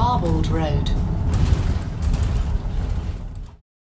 Barbold Road.